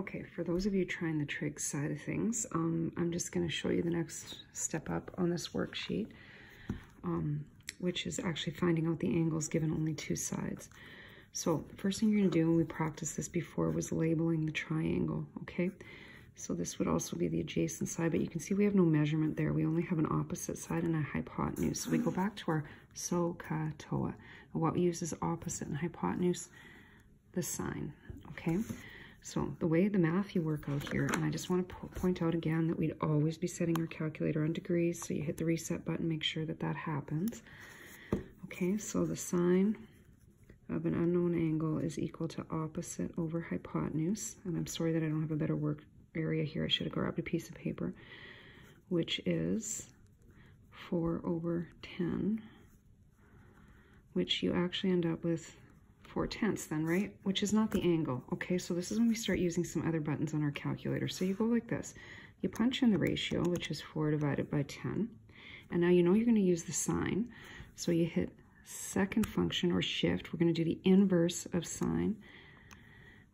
Okay, for those of you trying the trig side of things, um, I'm just going to show you the next step up on this worksheet, um, which is actually finding out the angles given only two sides. So the first thing you're going to do, and we practiced this before, was labeling the triangle, okay? So this would also be the adjacent side, but you can see we have no measurement there. We only have an opposite side and a hypotenuse. So we go back to our SOHCAHTOA. What we use is opposite and hypotenuse, the sine, okay? So the way the math you work out here, and I just want to point out again that we'd always be setting our calculator on degrees. So you hit the reset button, make sure that that happens. Okay, so the sine of an unknown angle is equal to opposite over hypotenuse. And I'm sorry that I don't have a better work area here. I should have grabbed a piece of paper, which is 4 over 10, which you actually end up with 4 tenths then, right? Which is not the angle, okay? So this is when we start using some other buttons on our calculator. So you go like this. You punch in the ratio, which is 4 divided by 10. And now you know you're going to use the sine. So you hit second function or shift. We're going to do the inverse of sine,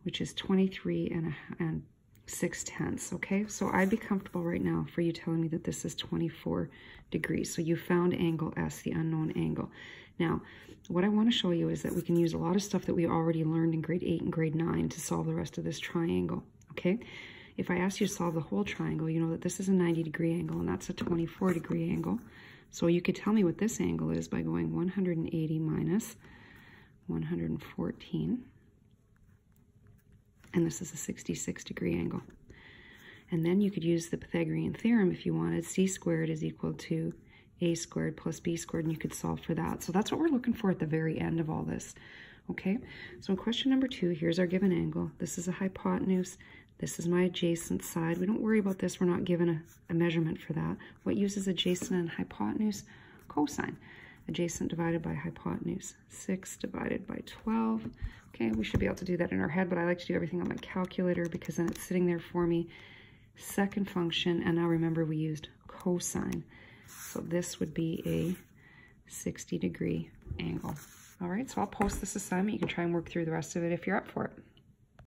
which is 23 and, a, and 6 tenths, okay? So I'd be comfortable right now for you telling me that this is 24 degrees. So you found angle S, the unknown angle. Now, what I want to show you is that we can use a lot of stuff that we already learned in grade 8 and grade 9 to solve the rest of this triangle, okay? If I ask you to solve the whole triangle, you know that this is a 90 degree angle and that's a 24 degree angle. So you could tell me what this angle is by going 180 minus 114. And this is a 66 degree angle. And then you could use the Pythagorean theorem if you wanted. c squared is equal to a squared plus b squared, and you could solve for that. So that's what we're looking for at the very end of all this. Okay, so in question number two, here's our given angle. This is a hypotenuse. This is my adjacent side. We don't worry about this. We're not given a, a measurement for that. What uses adjacent and hypotenuse? Cosine. Adjacent divided by hypotenuse. 6 divided by 12. Okay, we should be able to do that in our head, but I like to do everything on my calculator because then it's sitting there for me. Second function, and now remember we used cosine. So this would be a 60 degree angle. All right, so I'll post this assignment. You can try and work through the rest of it if you're up for it.